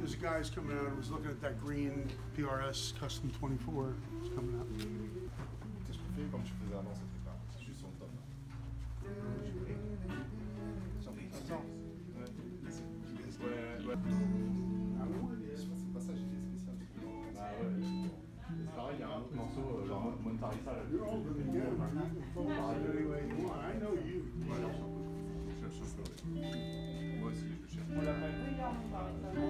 There's guys coming out, I was looking at that green PRS Custom 24, it's coming out. Pas. Pas. You're. I know you. Moi aussi, je cherche. On l'appelle. C'est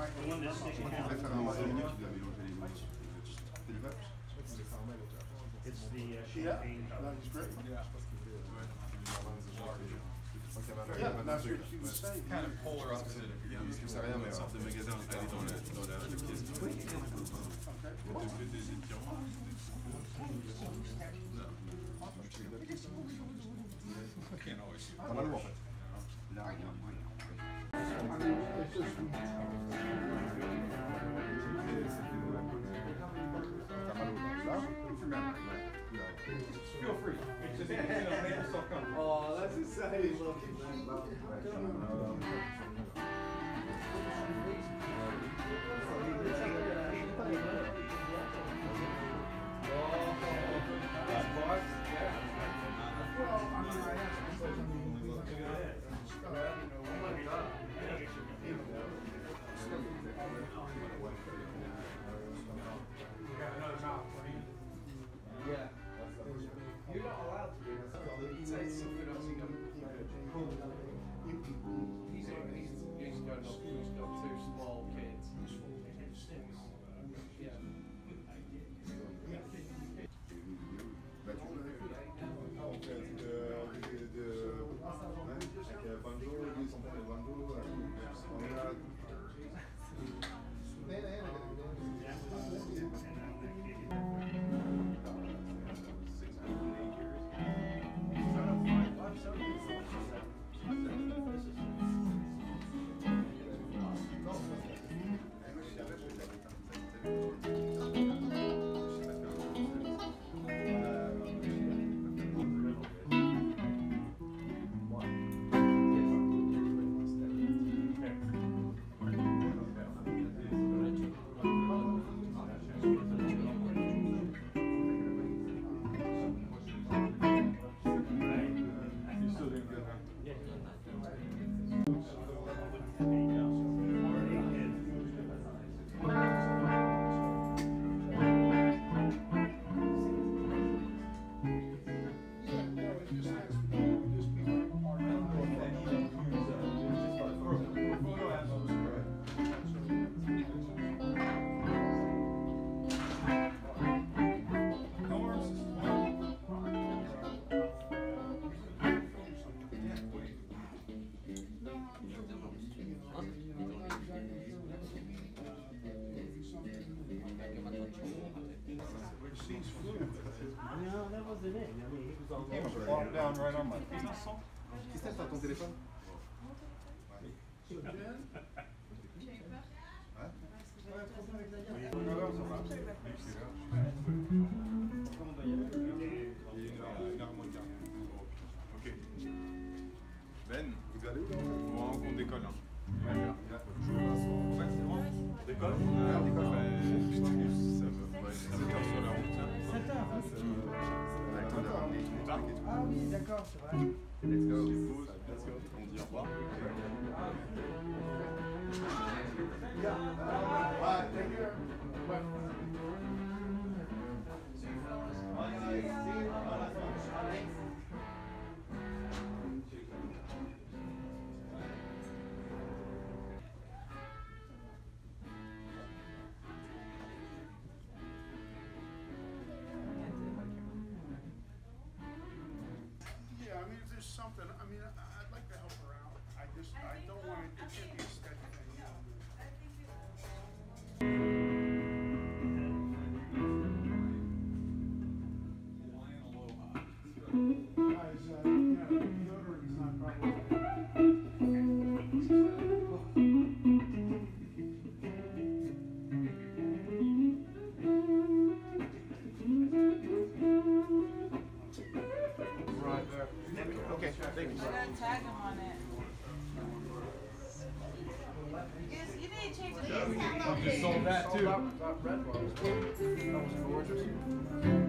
We have a mic. Je voudrais faire un cérémonie qui doit mélanger les mots. C'est le match It's the champagne. Yeah, Yeah, that's what. Kind of polar opposite. That's insane. Look, Yeah. He's, he's, he's got, he's got two small kids. Yeah. No, that wasn't it. I mean, he was all Hey, over. walk down right on my feet. Christelle, t'as ton téléphone Hein Ah oui, d'accord, c'est vrai. Let's go. Let's go. On dit au revoir. just something Okay, thank you. I gotta tag him on it. You, need to change the name. I just sold that too. That was gorgeous.